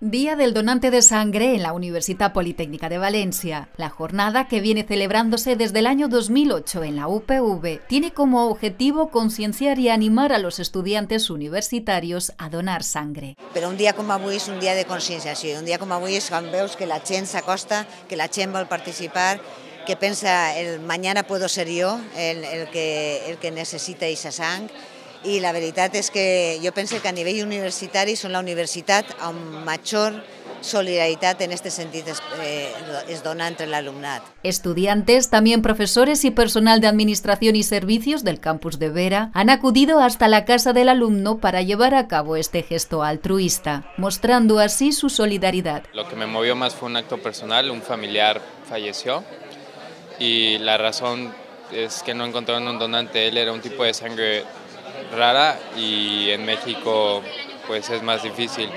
Día del donante de sangre en la Universidad Politécnica de Valencia. La jornada, que viene celebrándose desde el año 2008 en la UPV, tiene como objetivo concienciar y animar a los estudiantes universitarios a donar sangre. Pero un día como avui és un dia de conscienciació, un dia com avui és quan veus que la gent s'acosta, que la gent vol participar, que pensa el mañana puedo ser yo el, el que, el que necessita aquesta sang, i la veritat és que jo penso que a nivell universitari són la universitat amb major solidaridad en este sentido es, eh, es dona entre el alumnat. Estudiantes, también profesores y personal de administración y servicios del campus de Vera han acudido hasta la casa del alumno para llevar a cabo este gesto altruista, mostrando así su solidaridad. Lo que me movió más fue un acto personal, un familiar falleció y la razón es que no encontraron un donante, él era un tipo de sangre rara y en México pues es más difícil.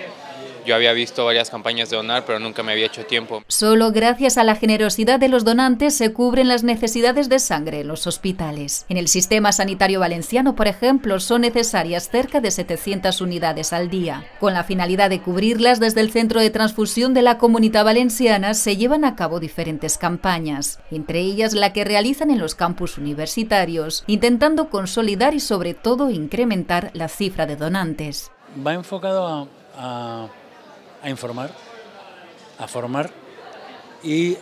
Yo había visto varias campañas de donar, pero nunca me había hecho tiempo. Solo gracias a la generosidad de los donantes se cubren las necesidades de sangre en los hospitales. En el sistema sanitario valenciano, por ejemplo, son necesarias cerca de 700 unidades al día. Con la finalidad de cubrirlas, desde el Centro de Transfusión de la Comunidad Valenciana se llevan a cabo diferentes campañas, entre ellas la que realizan en los campus universitarios, intentando consolidar y sobre todo incrementar la cifra de donantes. Va enfocado a, a a informar, a formar y,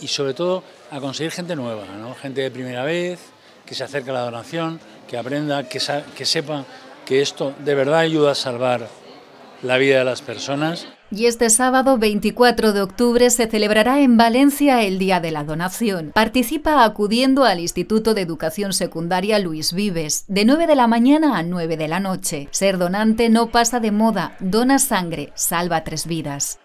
y sobre todo a conseguir gente nueva, ¿no? gente de primera vez, que se acerque a la donación, que aprenda, que, que sepa que esto de verdad ayuda a salvar la vida de las personas. Y este sábado 24 de octubre se celebrará en Valencia el Día de la Donación. Participa acudiendo al Instituto de Educación Secundaria Luis Vives, de 9 de la mañana a 9 de la noche. Ser donante no pasa de moda, dona sangre, salva tres vidas.